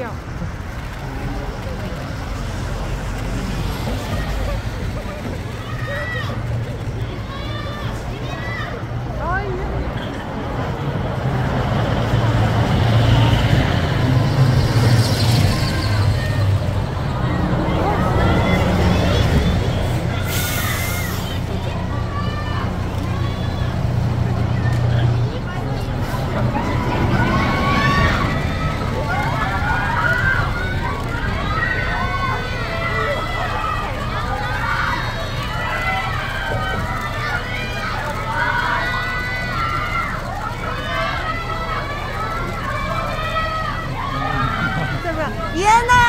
掉了言え。